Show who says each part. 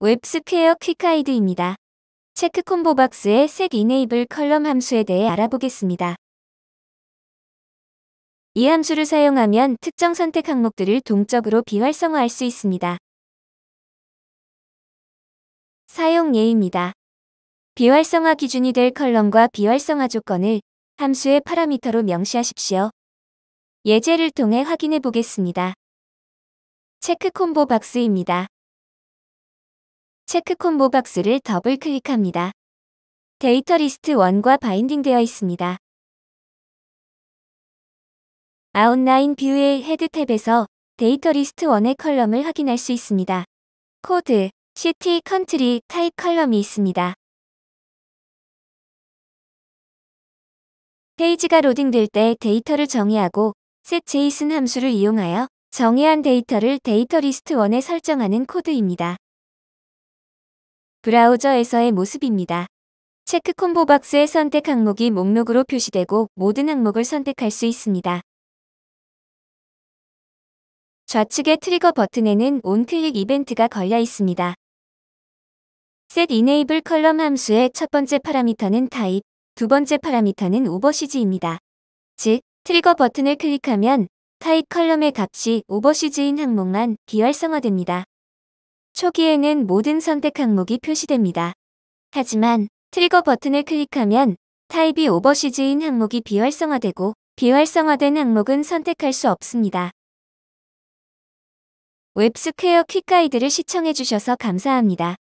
Speaker 1: WebSquare quick guide입니다. check combo box의 set enable column 함수에 대해 알아보겠습니다. 이 함수를 사용하면 특정 선택 항목들을 동적으로 비활성화할 수 있습니다. 사용 예입니다. 비활성화 기준이 될 column과 비활성화 조건을 함수의 파라미터로 명시하십시오. 예제를 통해 확인해 보겠습니다. check combo box입니다. check combo box를 더블 클릭합니다. 데이터 리스트 1과 binding되어 있습니다. outline view의 head tab에서 데이터 리스트 1의 column을 확인할 수 있습니다. code, city, country, type column이 있습니다. 페이지가 로딩될 때 데이터를 정의하고 setJSON 함수를 이용하여 정의한 데이터를 데이터 리스트 1에 설정하는 코드입니다. 브라우저에서의 모습입니다. check combo box의 선택 항목이 목록으로 표시되고 모든 항목을 선택할 수 있습니다. 좌측의 trigger 버튼에는 onclick 이벤트가 걸려 있습니다. set enable column 함수의 첫 번째 파라미터는 타입, 두 번째 파라미터는 overseas입니다. 즉, trigger 버튼을 클릭하면 type column의 값이 overseas인 항목만 비활성화됩니다. 초기에는 모든 선택 항목이 표시됩니다. 하지만 trigger 버튼을 클릭하면 type이 overseas인 항목이 비활성화되고 비활성화된 항목은 선택할 수 없습니다. WebSquare quick guide를 시청해주셔서 감사합니다.